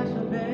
yesterday.